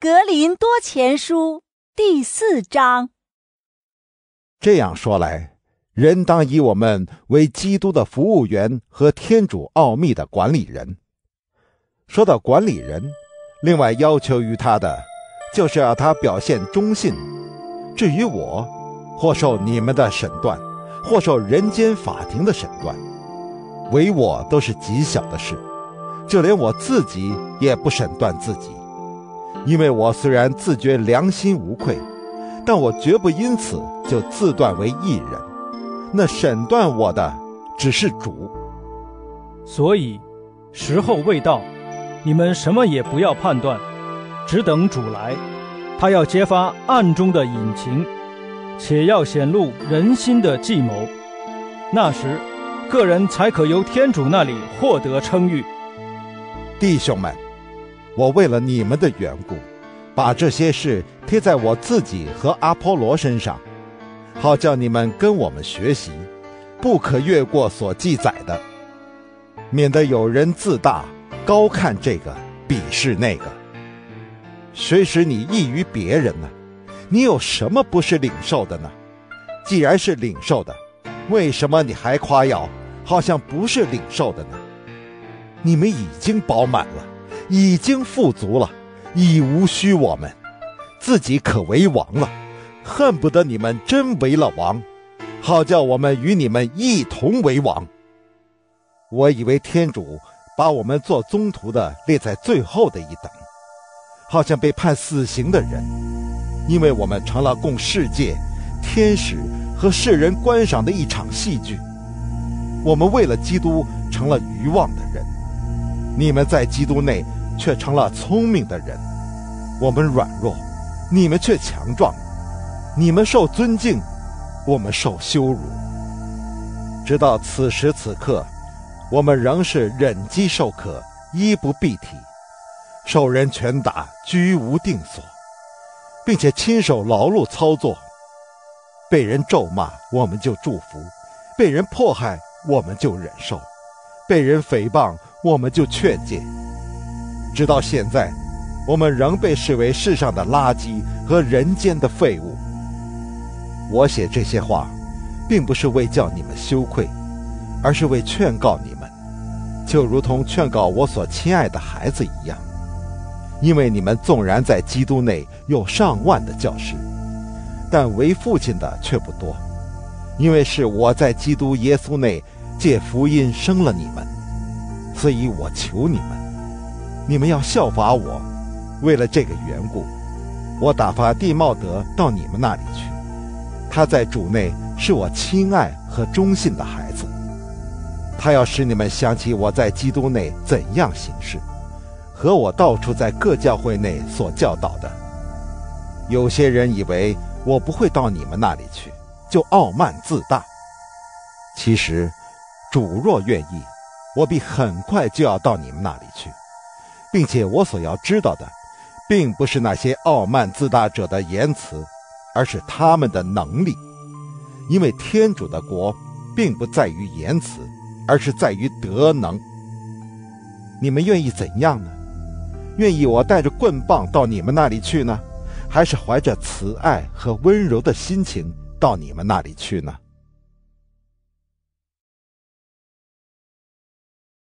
格林多前书第四章。这样说来，人当以我们为基督的服务员和天主奥秘的管理人。说到管理人，另外要求于他的，就是要他表现忠信。至于我，或受你们的审断，或受人间法庭的审断，唯我都是极小的事。就连我自己也不审断自己，因为我虽然自觉良心无愧，但我绝不因此就自断为一人。那审断我的只是主。所以，时候未到，你们什么也不要判断，只等主来，他要揭发暗中的隐情，且要显露人心的计谋。那时，个人才可由天主那里获得称誉。弟兄们，我为了你们的缘故，把这些事贴在我自己和阿波罗身上，好叫你们跟我们学习，不可越过所记载的，免得有人自大，高看这个，鄙视那个。谁使你异于别人呢？你有什么不是领受的呢？既然是领受的，为什么你还夸耀，好像不是领受的呢？你们已经饱满了，已经富足了，已无需我们，自己可为王了，恨不得你们真为了王，好叫我们与你们一同为王。我以为天主把我们做宗徒的列在最后的一等，好像被判死刑的人，因为我们成了供世界、天使和世人观赏的一场戏剧。我们为了基督成了愚妄的人。你们在基督内却成了聪明的人，我们软弱，你们却强壮；你们受尊敬，我们受羞辱。直到此时此刻，我们仍是忍饥受渴，衣不蔽体，受人拳打，居无定所，并且亲手劳碌操作。被人咒骂，我们就祝福；被人迫害，我们就忍受；被人诽谤。我们就劝诫，直到现在，我们仍被视为世上的垃圾和人间的废物。我写这些话，并不是为叫你们羞愧，而是为劝告你们，就如同劝告我所亲爱的孩子一样。因为你们纵然在基督内有上万的教师，但为父亲的却不多，因为是我在基督耶稣内借福音生了你们。所以我求你们，你们要效法我。为了这个缘故，我打发地茂德到你们那里去。他在主内是我亲爱和忠信的孩子。他要使你们想起我在基督内怎样行事，和我到处在各教会内所教导的。有些人以为我不会到你们那里去，就傲慢自大。其实，主若愿意。我必很快就要到你们那里去，并且我所要知道的，并不是那些傲慢自大者的言辞，而是他们的能力。因为天主的国，并不在于言辞，而是在于德能。你们愿意怎样呢？愿意我带着棍棒到你们那里去呢，还是怀着慈爱和温柔的心情到你们那里去呢？